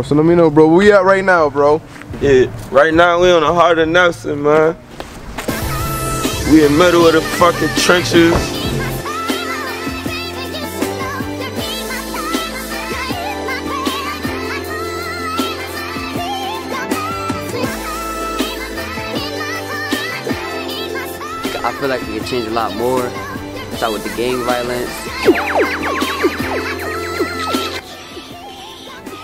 bro. So let me know, bro. Where we at right now, bro? Yeah, right now we on the heart of Nelson, man. We in middle of the fucking trenches. I feel like we could change a lot more. Start with the gang violence.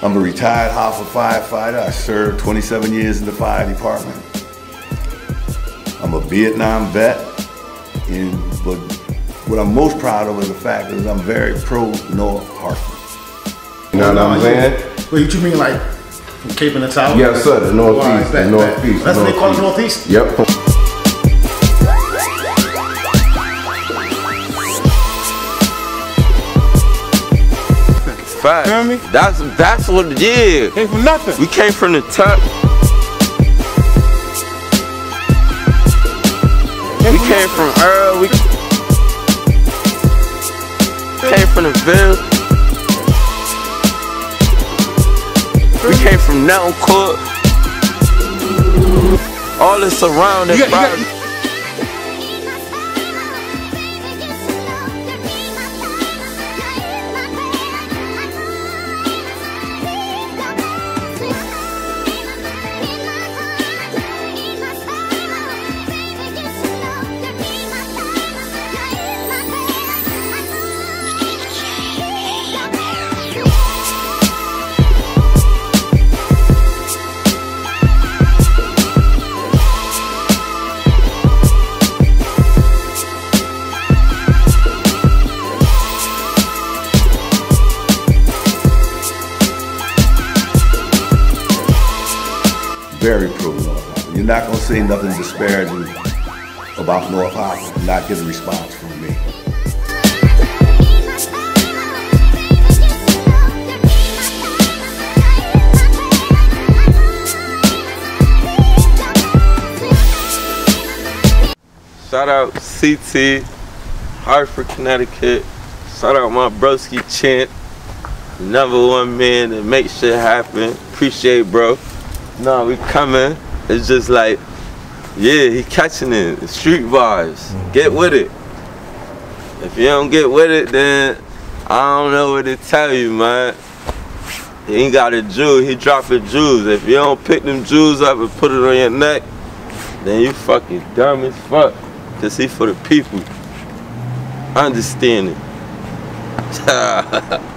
I'm a retired Hartford firefighter. I served 27 years in the fire department. I'm a Vietnam vet, and but what I'm most proud of is the fact is I'm very pro North Hartford. You know what I'm saying? Wait, what you mean like from Cape and the South? Yes, sir. The northeast. right, the bet, bet. northeast. That's what they call it northeast? Yep. Fact. Feel me? That's that's what it is. Came from nothing. We came from the top. We came from Earl. We came from the Ville. We came from Nelton Court. All the surrounding. You got- you got- Very pro North Hartford. You're not gonna say nothing disparaging about North Hartford and not get a response from me. Shout out CT, Hartford, Connecticut. Shout out my broski Chint, number one man that make shit happen. Appreciate bro. Nah, we coming. It's just like, yeah, he catching it. Street vibes. Get with it. If you don't get with it, then I don't know what to tell you, man. He ain't got a jewel, he dropping jewels. If you don't pick them jewels up and put it on your neck, then you fucking dumb as fuck. Cause he for the people. Understand it.